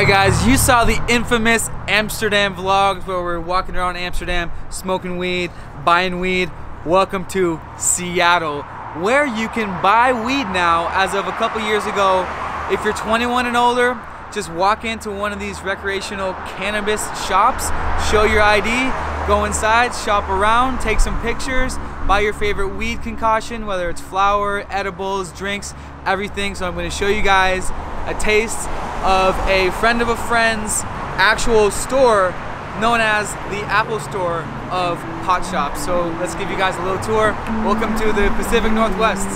Alright guys, you saw the infamous Amsterdam vlogs where we're walking around Amsterdam, smoking weed, buying weed. Welcome to Seattle, where you can buy weed now as of a couple years ago. If you're 21 and older, just walk into one of these recreational cannabis shops, show your ID, go inside, shop around, take some pictures, buy your favorite weed concoction, whether it's flower, edibles, drinks, everything. So I'm gonna show you guys a taste of a friend of a friend's actual store known as the Apple Store of pot shops. So let's give you guys a little tour. Welcome to the Pacific Northwest.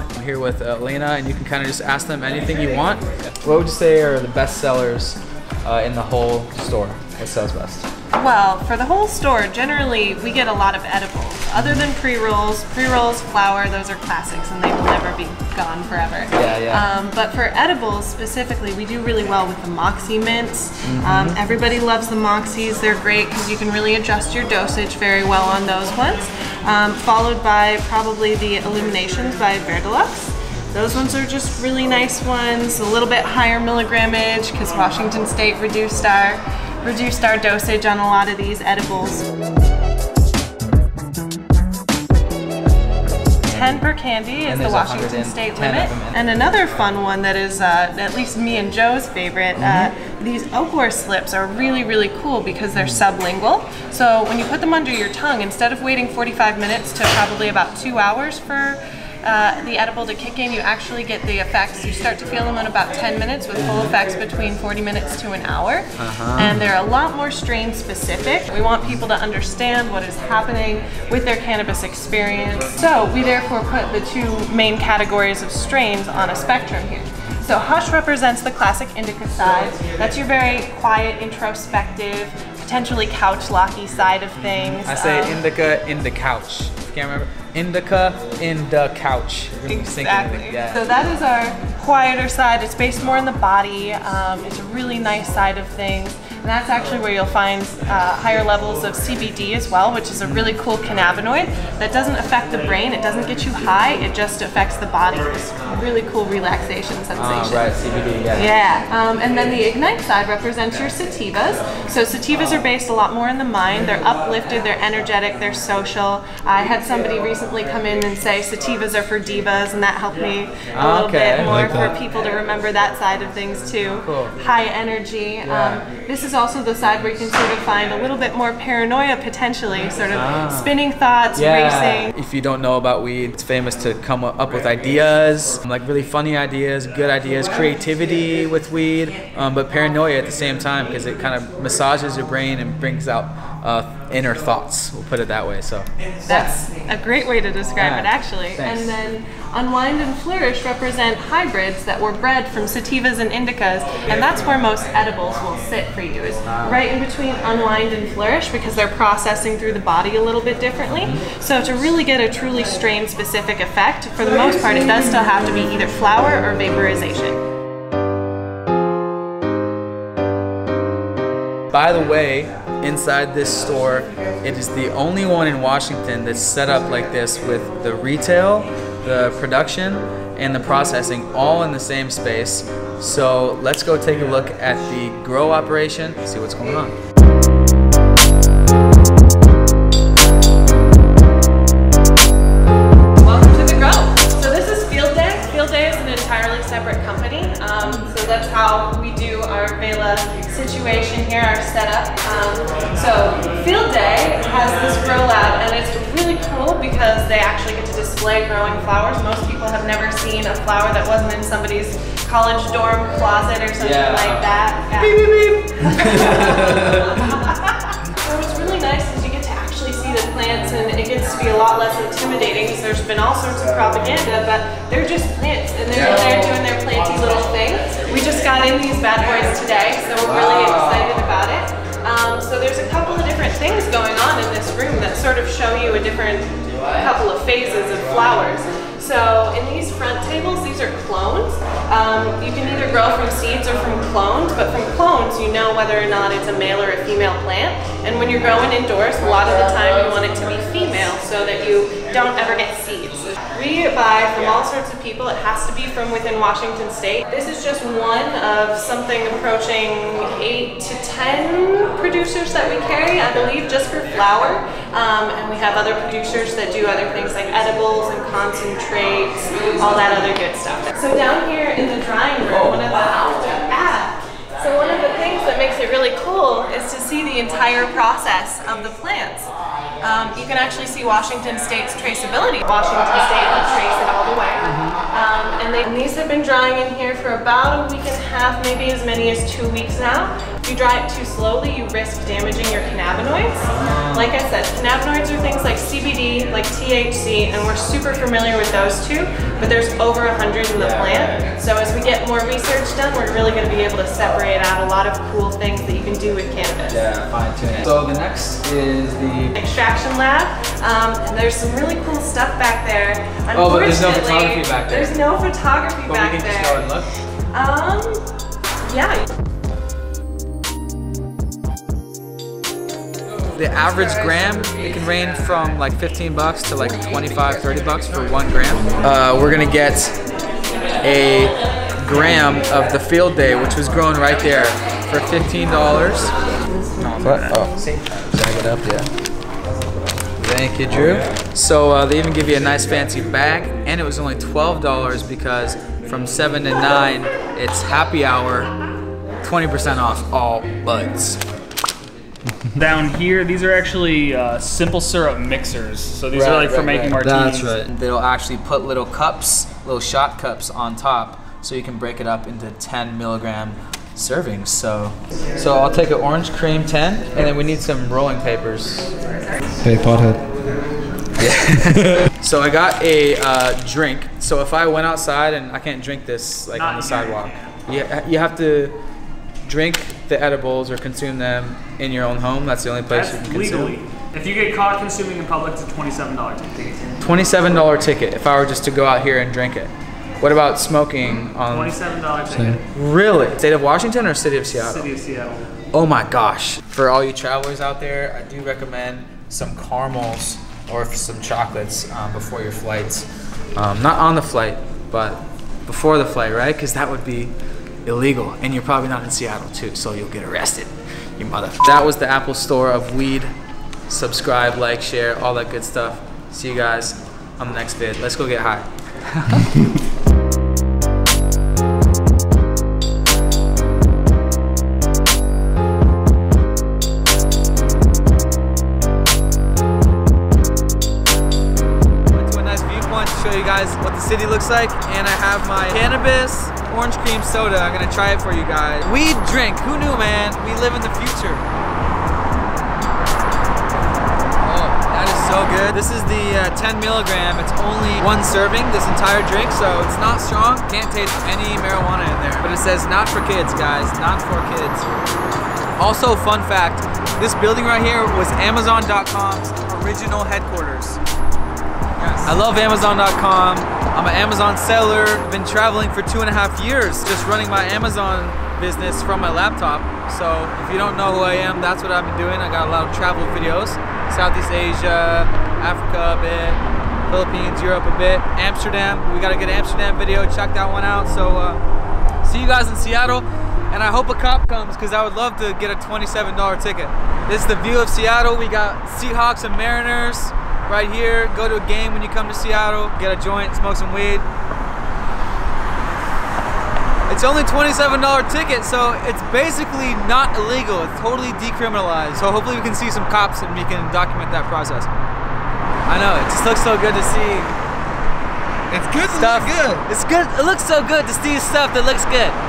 Now. I'm here with uh, Lena, and you can kind of just ask them anything you want. What would you say are the best sellers uh, in the whole store? What sells best? Well, for the whole store, generally we get a lot of edibles. Other than pre-rolls, pre-rolls, flower, those are classics and they will never be gone forever. Yeah, yeah. Um, but for edibles specifically, we do really well with the Moxie mints. Mm-hmm. Um, everybody loves the Moxies. They're great because you can really adjust your dosage very well on those ones. Um, followed by probably the Illuminations by Verdelux. Those ones are just really nice ones, a little bit higher milligrammage because Washington State reduced our reduced our dosage on a lot of these edibles. 10 per candy is the Washington State limit. And another fun one that is uh, at least me and Joe's favorite, uh, Mm-hmm. these Oakmore slips are really, really cool because they're sublingual. So when you put them under your tongue, instead of waiting 45 minutes to probably about two hours for uh, the edible to kick in, you actually get the effects. You start to feel them in about 10 minutes with full effects between 40 minutes to an hour. And they're a lot more strain specific. We want people to understand what is happening with their cannabis experience. So we therefore put the two main categories of strains on a spectrum here. So Hush represents the classic indica side. That's your very quiet, introspective, potentially couch locky side of things. I say Um, indica in the couch. Can't remember. Indica in the couch. You're gonna be thinking of it, Exactly. Yeah. So that is our quieter side. It's based more in the body. Um, it's a really nice side of things. And that's actually where you'll find uh, higher levels of CBD as well, which is a really cool cannabinoid that doesn't affect the brain. It doesn't get you high. It just affects the body. It's a really cool relaxation sensation. Ah, right, CBD. Yeah. Yeah, um, and then the Ignite side represents your sativas. So sativas are based a lot more in the mind. They're uplifted, they're energetic, they're social. I had somebody recently come in and say sativas are for divas, and that helped me a little Okay. bit more like for people to remember that side of things too. Cool. High energy. Yeah. Um, this is also the side where you can sort of find a little bit more paranoia potentially, sort of spinning thoughts, racing. If you don't know about weed, it's famous to come up with ideas, like really funny ideas, good ideas, creativity with weed, um, but paranoia at the same time because it kind of massages your brain and brings out uh, inner thoughts. We'll put it that way. So That's a great way to describe Yeah, it, actually. thanks. And then Unwind and Flourish represent hybrids that were bred from sativas and indicas, and that's where most edibles will sit for you, is right in between Unwind and Flourish because they're processing through the body a little bit differently. So to really get a truly strain-specific effect, for the most part, it does still have to be either flower or vaporization. By the way, inside this store, it is the only one in Washington that's set up like this with the retail, the production, and the processing all in the same space. So let's go take a look at the grow operation, see what's going on. Display growing flowers. Most people have never seen a flower that wasn't in somebody's college dorm closet or something Yeah. like that. Yeah. Beep, beep, beep. What's really nice is you get to actually see the plants and it gets to be a lot less intimidating because there's been all sorts of propaganda, but they're just plants and they're in there doing their planty little thing. We just got in these bad boys today, so we're really excited about it. Um, so there's a couple of different things going on in this room that sort of show you a different couple of phases of flowers. So in these front tables, these are clones. Um, you can either grow from seeds or from clones, but from clones, you know whether or not it's a male or a female plant. And when you're growing indoors, a lot of the time you want it to be female so that you don't ever get seeds. We buy from all sorts of people. It has to be from within Washington State. This is just one of something approaching eight to 10 producers that we carry, I believe, just for flower. Um, and we have other producers that do other things like edibles and concentrates, all that other good stuff. So down here in the drying room, one of the ah, so one of the things that makes it really cool is to see the entire process of the plants. Um, you can actually see Washington State's traceability. Washington State will trace it all the way. Um, and, they, and these have been drying in here for about a week and a half, maybe as many as two weeks now. If you dry it too slowly, you risk damaging your cannabinoids. Like I said, cannabinoids are things like CBD, like THC, and we're super familiar with those two, but there's over a hundred in the plant. So as we get more research done, we're really gonna be able to separate out a lot of cool things that you can do with cannabis. Yeah, fine tuning. So the next is the extraction lab. Um, and there's some really cool stuff back there. Oh, but there's no photography back there. There's no photography But back we can there. just go and look. Um, yeah. The average gram, it can range from like 15 bucks to like 25, 30 bucks for one gram. Uh, we're gonna get a gram of the field day, which was grown right there for $15. What? Oh, bag it up, yeah. Thank you, Drew. So uh, they even give you a nice fancy bag, and it was only $12 because from 7 to 9, it's happy hour, 20% off all buds. Down here, these are actually uh, simple syrup mixers. So these are like for making martinis. That's right. They'll actually put little cups, little shot cups on top, so you can break it up into 10 milligram servings. So, so I'll take an orange cream 10, and then we need some rolling papers. Hey, pothead. Yeah. So I got a uh, drink. So if I went outside and I can't drink this like Not on the here. sidewalk, you you have to drink the edibles or consume them in your own home. That's the only place you That's can consume. legally. If you get caught consuming in public, it's a twenty-seven dollar ticket. Twenty-seven dollar ticket if I were just to go out here and drink it. What about smoking on? Twenty-seven dollar ticket. Really? State of Washington or city of Seattle? City of Seattle. Oh my gosh. For all you travelers out there, I do recommend some caramels or some chocolates um, before your flights. Um, not on the flight, but before the flight, right? Because that would be illegal. And you're probably not in Seattle too, so you'll get arrested. You mother. That was the Apple Store of weed. Subscribe, like, share, all that good stuff. See you guys on the next vid. Let's go get high. guys what the city looks like, and I have my cannabis orange cream soda. I'm gonna try it for you guys. Weed drink, who knew, man? We live in the future. Oh, that is so good. This is the uh, 10 milligram. It's only one serving, this entire drink, so it's not strong. Can't taste any marijuana in there. But it says not for kids, guys. Not for kids. Also, fun fact, this building right here was Amazon.com's original headquarters. I love Amazon.com. I'm an Amazon seller. I've been traveling for two and a half years, just running my Amazon business from my laptop. So if you don't know who I am, that's what I've been doing. I got a lot of travel videos, Southeast Asia, Africa a bit, Philippines, Europe a bit, Amsterdam. We got a good Amsterdam video. Check that one out. So uh, see you guys in Seattle. And I hope a cop comes because I would love to get a $27 ticket. This is the view of Seattle. We got Seahawks and Mariners right here. Go to a game when you come to Seattle. Get a joint, smoke some weed. It's only $27 ticket, so it's basically not illegal. It's totally decriminalized. So hopefully we can see some cops and we can document that process. I know, it just looks so good to see It's good stuff. Good. It's good. It looks so good to see stuff that looks good.